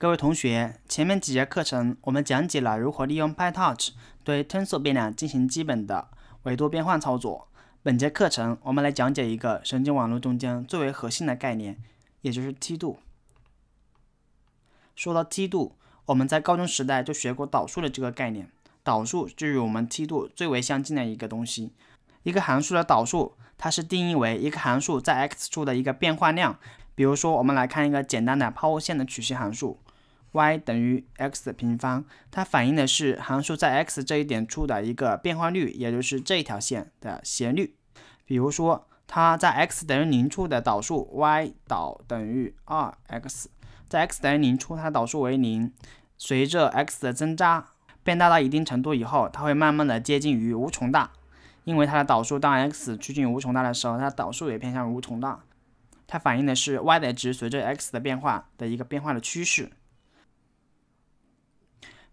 各位同学，前面几节课程我们讲解了如何利用 PyTorch 对 Tensor 变量进行基本的维度变换操作。本节课程我们来讲解一个神经网络中间最为核心的概念，也就是梯度。说到梯度，我们在高中时代就学过导数的这个概念，导数就与我们梯度最为相近的一个东西。一个函数的导数，它是定义为一个函数在 x 处的一个变换量。比如说，我们来看一个简单的抛物线的曲线函数。Y 等于 x 的平方，它反映的是函数在 x 这一点处的一个变化率，也就是这一条线的斜率。比如说，它在 x 等于零处的导数 y 导等于 2x，在 x 等于零处，它的导数为零。随着 x 的增加，变大到一定程度以后，它会慢慢的接近于无穷大，因为它的导数当 x 趋近于无穷大的时候，它的导数也偏向于无穷大。它反映的是 y 的值随着 x 的变化的一个变化的趋势。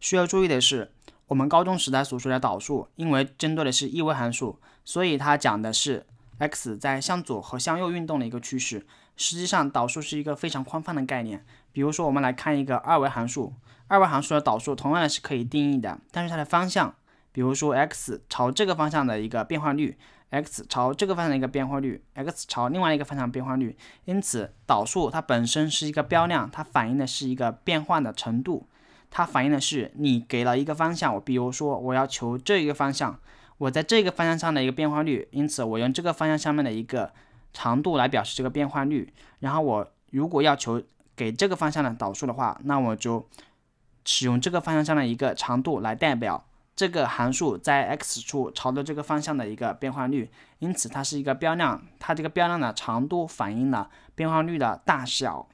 需要注意的是，我们高中时代所说的导数，因为针对的是一维函数，所以它讲的是 x 在向左和向右运动的一个趋势。实际上，导数是一个非常宽泛的概念。比如说，我们来看一个二维函数，二维函数的导数同样是可以定义的，但是它的方向，比如说 x 朝这个方向的一个变化率，x 朝这个方向的一个变化率，x 朝另外一个方向变化率。因此，导数它本身是一个标量，它反映的是一个变换的程度。它反映的是你给了一个方向，我比如说我要求这一个方向，我在这个方向上的一个变化率，因此我用这个方向上面的一个长度来表示这个变化率。然后我如果要求给这个方向的导数的话，那我就使用这个方向上的一个长度来代表这个函数在 x 处朝着这个方向的一个变化率。因此它是一个标量，它这个标量的长度反映了变化率的大小。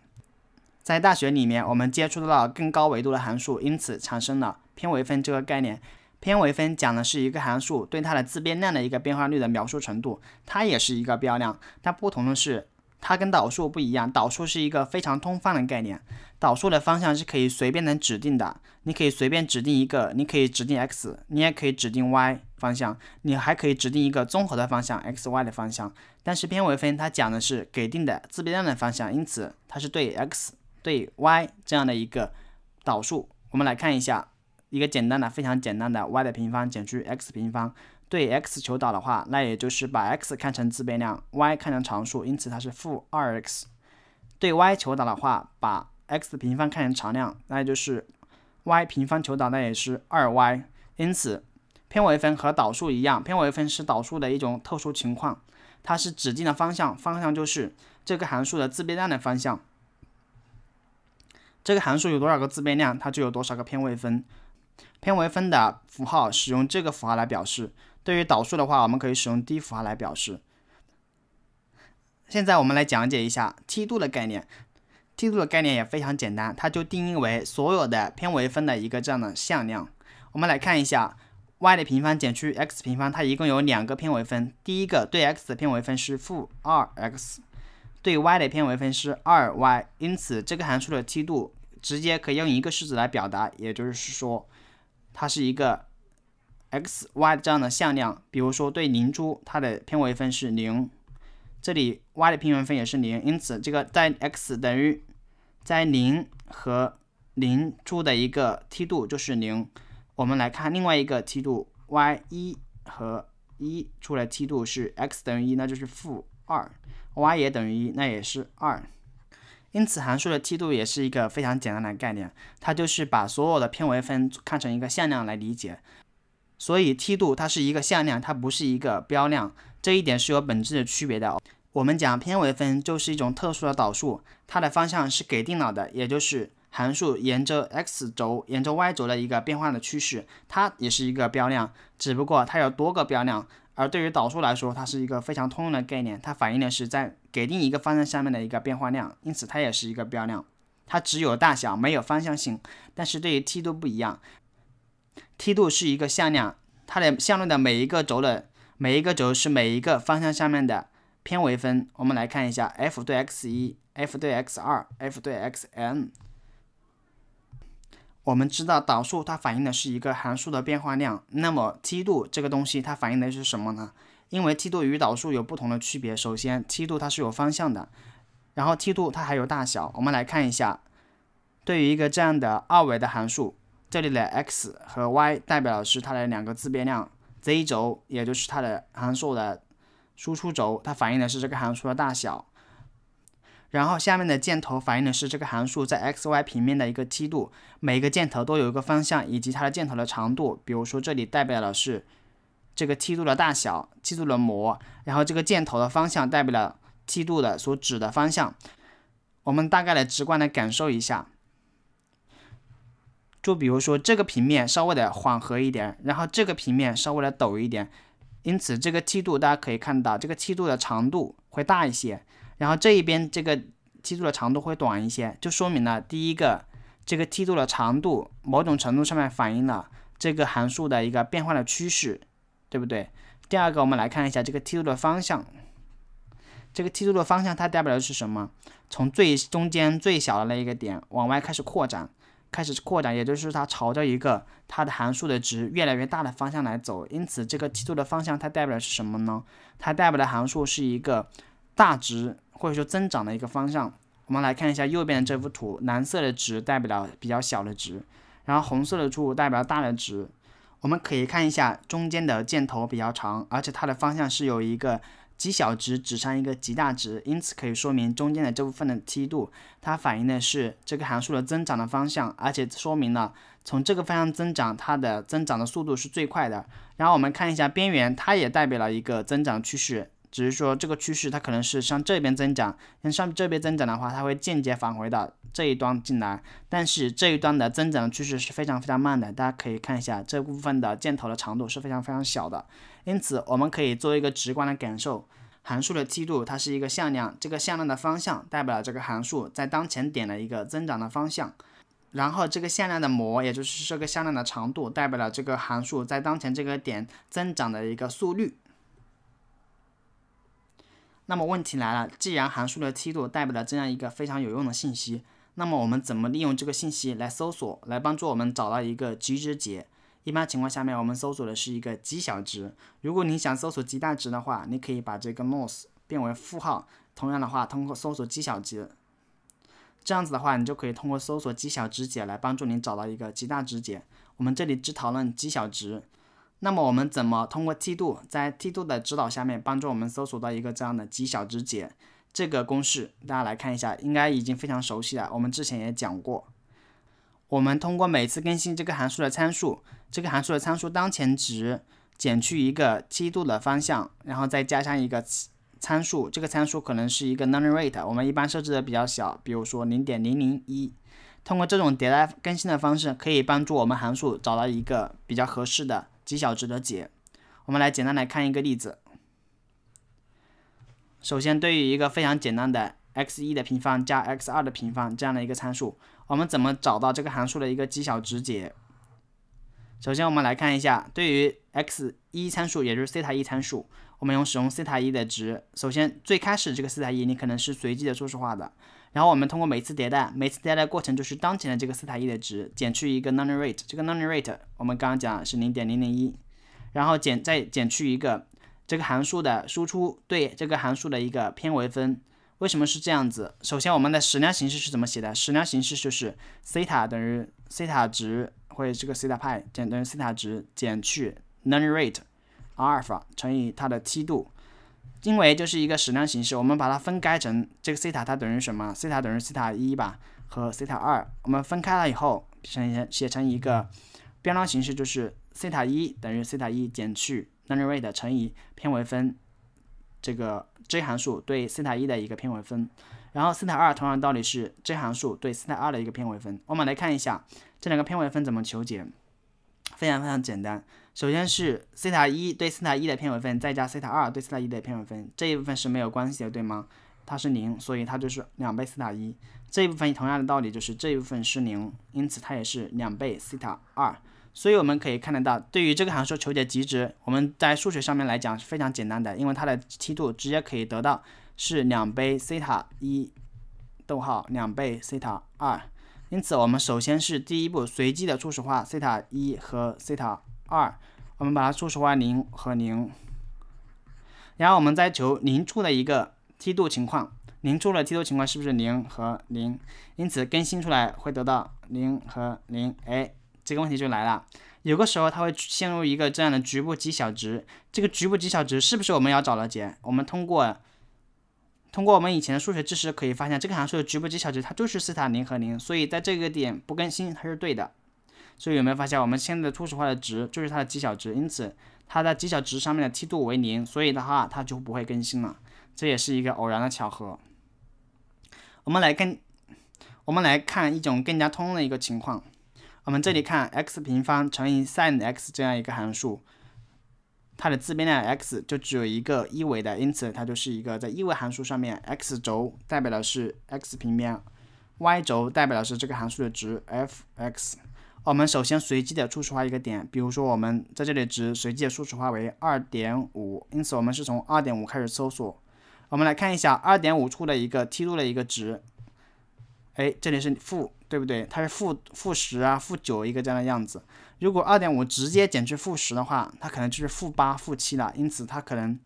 在大学里面，我们接触到了更高维度的函数，因此产生了偏微分这个概念。偏微分讲的是一个函数对它的自变量的一个变化率的描述程度，它也是一个标量，但不同的是，它跟导数不一样。导数是一个非常通泛的概念，导数的方向是可以随便能指定的，你可以随便指定一个，你可以指定 x，你也可以指定 y 方向，你还可以指定一个综合的方向 x y 的方向。但是偏微分它讲的是给定的自变量的方向，因此它是对 x。对 y 这样的一个导数，我们来看一下一个简单的、非常简单的 y 的平方减去 x 平方。对 x 求导的话，那也就是把 x 看成自变量，y 看成常数，因此它是负 2x。对 y 求导的话，把 x 平方看成常量，那也就是 y 平方求导，那也是 2y。因此，偏微分和导数一样，偏微分是导数的一种特殊情况，它是指定的方向，方向就是这个函数的自变量的方向。这个函数有多少个自变量，它就有多少个偏微分。偏微分的符号使用这个符号来表示。对于导数的话，我们可以使用 d 符号来表示。现在我们来讲解一下梯度的概念。梯度的概念也非常简单，它就定义为所有的偏微分的一个这样的向量。我们来看一下 y 的平方减去 x 平方，它一共有两个偏微分。第一个对 x 的偏微分是负 2x。对 y 的偏微分是 2y，因此这个函数的梯度直接可以用一个式子来表达，也就是说，它是一个 x y 这样的向量。比如说对零株，它的偏微分是零，这里 y 的偏微分也是零，因此这个在 x 等于在零和零处的一个梯度就是零。我们来看另外一个梯度 y 一和一出来梯度是 x 等于一，那就是负二。y 也等于一，那也是二，因此函数的梯度也是一个非常简单的概念，它就是把所有的偏微分看成一个向量来理解。所以梯度它是一个向量，它不是一个标量，这一点是有本质的区别的。我们讲偏微分就是一种特殊的导数，它的方向是给定了的，也就是函数沿着 x 轴、沿着 y 轴的一个变化的趋势，它也是一个标量，只不过它有多个标量。而对于导数来说，它是一个非常通用的概念，它反映的是在给定一个方向下面的一个变化量，因此它也是一个标量。它只有大小，没有方向性。但是对于梯度不一样，梯度是一个向量，它的向量的每一个轴的每一个轴是每一个方向下面的偏微分。我们来看一下，f 对 x 一，f 对 x 二，f 对 x n。我们知道导数它反映的是一个函数的变化量，那么梯度这个东西它反映的是什么呢？因为梯度与导数有不同的区别。首先，梯度它是有方向的，然后梯度它还有大小。我们来看一下对于一个这样的二维的函数，这里的 x 和 y 代表的是它的两个自变量，z 轴也就是它的函数的输出轴，它反映的是这个函数的大小。然后下面的箭头反映的是这个函数在 x y 平面的一个梯度，每一个箭头都有一个方向以及它的箭头的长度。比如说这里代表的是这个梯度的大小，梯度的模，然后这个箭头的方向代表了梯度的所指的方向。我们大概的直观的感受一下，就比如说这个平面稍微的缓和一点，然后这个平面稍微的陡一点，因此这个梯度大家可以看到这个梯度的长度会大一些。然后这一边这个梯度的长度会短一些，就说明了第一个这个梯度的长度某种程度上面反映了这个函数的一个变化的趋势，对不对？第二个，我们来看一下这个梯度的方向，这个梯度的方向它代表的是什么？从最中间最小的那一个点往外开始扩展，开始扩展，也就是它朝着一个它的函数的值越来越大的方向来走。因此，这个梯度的方向它代表的是什么呢？它代表的函数是一个大值。或者说增长的一个方向，我们来看一下右边的这幅图，蓝色的值代表比较小的值，然后红色的柱代表大的值。我们可以看一下中间的箭头比较长，而且它的方向是有一个极小值指向一个极大值，因此可以说明中间的这部分的梯度，它反映的是这个函数的增长的方向，而且说明了从这个方向增长，它的增长的速度是最快的。然后我们看一下边缘，它也代表了一个增长趋势。只是说这个趋势它可能是向这边增长，向上这边增长的话，它会间接返回到这一端进来。但是这一端的增长趋势是非常非常慢的，大家可以看一下这部分的箭头的长度是非常非常小的。因此我们可以做一个直观的感受，函数的梯度它是一个向量，这个向量的方向代表了这个函数在当前点的一个增长的方向，然后这个向量的模，也就是这个向量的长度，代表了这个函数在当前这个点增长的一个速率。那么问题来了，既然函数的梯度代表了这样一个非常有用的信息，那么我们怎么利用这个信息来搜索，来帮助我们找到一个极值解？一般情况下面，我们搜索的是一个极小值。如果你想搜索极大值的话，你可以把这个 nos 变为负号。同样的话，通过搜索极小值，这样子的话，你就可以通过搜索极小值解来帮助你找到一个极大值解。我们这里只讨论极小值。那么我们怎么通过梯度，在梯度的指导下面帮助我们搜索到一个这样的极小值解？这个公式大家来看一下，应该已经非常熟悉了。我们之前也讲过，我们通过每次更新这个函数的参数，这个函数的参数当前值减去一个梯度的方向，然后再加上一个参数，这个参数可能是一个 learning rate，我们一般设置的比较小，比如说零点零零一。通过这种迭代更新的方式，可以帮助我们函数找到一个比较合适的。极小值的解，我们来简单来看一个例子。首先，对于一个非常简单的 x 一的平方加 x 二的平方这样的一个参数，我们怎么找到这个函数的一个极小值解？首先，我们来看一下，对于 x 一参数，也就是西塔一参数，我们用使用西塔一的值。首先，最开始这个西塔一你可能是随机的初始化的。然后我们通过每次迭代，每次迭代过程就是当前的这个斯塔一的值减去一个 learning rate，这个 learning rate 我们刚刚讲是零点零零一，然后减再减去一个这个函数的输出对这个函数的一个偏微分。为什么是这样子？首先我们的矢量形式是怎么写的？矢量形式就是西塔等于西塔值或者这个西塔派减等于西塔值减去 learning rate 阿尔法乘以它的梯度。因为就是一个矢量形式，我们把它分开成这个西塔它等于什么？西塔等于西塔一吧，和西塔二。我们分开了以后，写写成一个变量形式，就是西塔一等于西塔一减去 n u l rate 乘以偏微分这个 j 函数对西塔一的一个偏微分。然后西塔二同样道理是 j 函数对西塔二的一个偏微分。我们来看一下这两个偏微分怎么求解，非常非常简单。首先是西塔一对西塔一的偏微分，再加西塔二对西塔一的偏微分，这一部分是没有关系的，对吗？它是零，所以它就是两倍西塔一。这一部分同样的道理就是这一部分是零，因此它也是两倍西塔二。所以我们可以看得到，对于这个函数求解极值，我们在数学上面来讲是非常简单的，因为它的梯度直接可以得到是两倍西塔一，逗号两倍西塔二。因此我们首先是第一步随机的初始化西塔一和西塔。二，我们把它初始化零和零，然后我们再求零处的一个梯度情况，零处的梯度情况是不是零和零？因此更新出来会得到零和零。哎，这个问题就来了。有个时候它会陷入一个这样的局部极小值，这个局部极小值是不是我们要找的解？我们通过通过我们以前的数学知识可以发现，这个函数的局部极小值它就是西塔零和零，所以在这个点不更新它是对的。所以有没有发现我们现在的初始化的值就是它的极小值？因此它在极小值上面的梯度为零，所以的话它就不会更新了。这也是一个偶然的巧合。我们来跟我们来看一种更加通用的一个情况。我们这里看 x 平方乘以 sin x 这样一个函数，它的自变量 x 就只有一个一维的，因此它就是一个在一维函数上面，x 轴代表的是 x 平面，y 轴代表的是这个函数的值 f(x)。我们首先随机的初始化一个点，比如说我们在这里值随机的初始化为二点五，因此我们是从二点五开始搜索。我们来看一下二点五处的一个梯度的一个值，哎，这里是负。对不对？它是负负十啊，负九一个这样的样子。如果二点五直接减去负十的话，它可能就是负八、负七了。因此它可能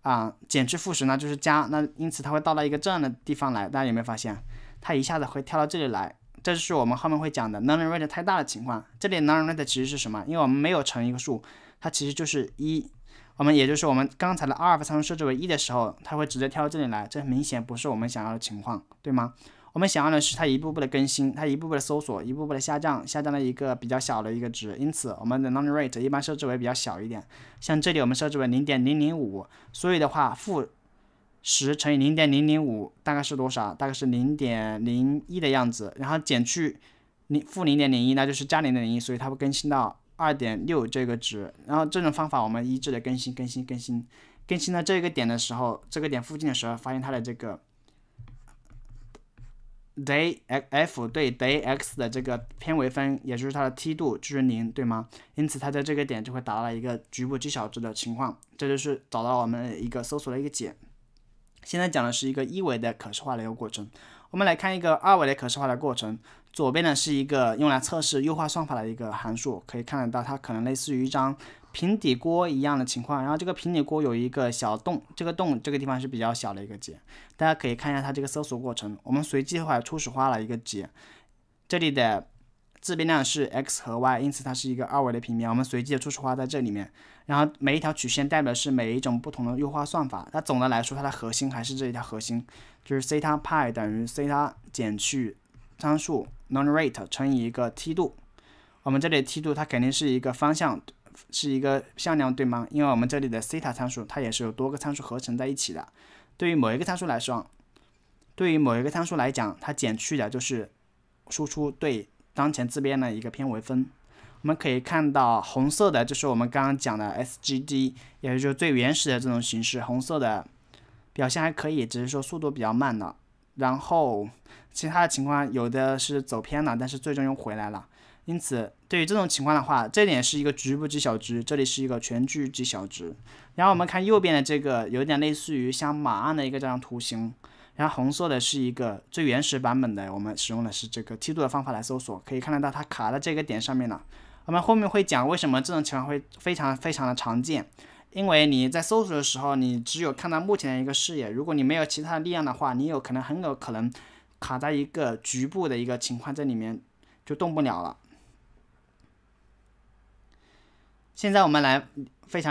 啊减去负十呢就是加，那因此它会到了一个这样的地方来。大家有没有发现？它一下子会跳到这里来，这就是我们后面会讲的 non-rate 太大的情况。这里 non-rate 其实是什么？因为我们没有乘一个数，它其实就是一。我们也就是我们刚才的阿尔法参数设置为一的时候，它会直接跳到这里来，这很明显不是我们想要的情况，对吗？我们想要的是它一步步的更新，它一步步的搜索，一步步的下降，下降了一个比较小的一个值，因此我们的 non rate 一般设置为比较小一点。像这里我们设置为零点零零五，所以的话负十乘以零点零零五大概是多少？大概是零点零一的样子。然后减去零负零点零一，那就是加零点零一，所以它会更新到二点六这个值。然后这种方法我们一致的更新更新更新，更新到这个点的时候，这个点附近的时候，发现它的这个。Day f 对 day x 的这个偏微分，也就是它的梯度就是零，对吗？因此它在这个点就会达到一个局部极小值的情况，这就是找到我们一个搜索的一个解。现在讲的是一个一维的可视化的一个过程，我们来看一个二维的可视化的过程。左边呢是一个用来测试优化算法的一个函数，可以看得到它可能类似于一张。平底锅一样的情况，然后这个平底锅有一个小洞，这个洞这个地方是比较小的一个结，大家可以看一下它这个搜索过程。我们随机化初始化了一个结，这里的自变量是 x 和 y，因此它是一个二维的平面。我们随机的初始化在这里面，然后每一条曲线代表是每一种不同的优化算法。它总的来说，它的核心还是这一条核心，就是 theta pi 等于 theta 减去参数 non-rate 乘以一个梯度。我们这里梯度它肯定是一个方向。是一个向量，对吗？因为我们这里的西塔参数，它也是有多个参数合成在一起的。对于某一个参数来说，对于某一个参数来讲，它减去的就是输出对当前自变的一个偏微分。我们可以看到红色的，就是我们刚刚讲的 SGD，也就是最原始的这种形式。红色的表现还可以，只是说速度比较慢了。然后其他的情况有的是走偏了，但是最终又回来了。因此，对于这种情况的话，这点是一个局部极小值，这里是一个全局极小值。然后我们看右边的这个，有点类似于像马鞍的一个这样图形。然后红色的是一个最原始版本的，我们使用的是这个梯度的方法来搜索，可以看得到它卡在这个点上面了。我们后面会讲为什么这种情况会非常非常的常见，因为你在搜索的时候，你只有看到目前的一个视野，如果你没有其他的力量的话，你有可能很有可能卡在一个局部的一个情况这里面，就动不了了。现在我们来非常。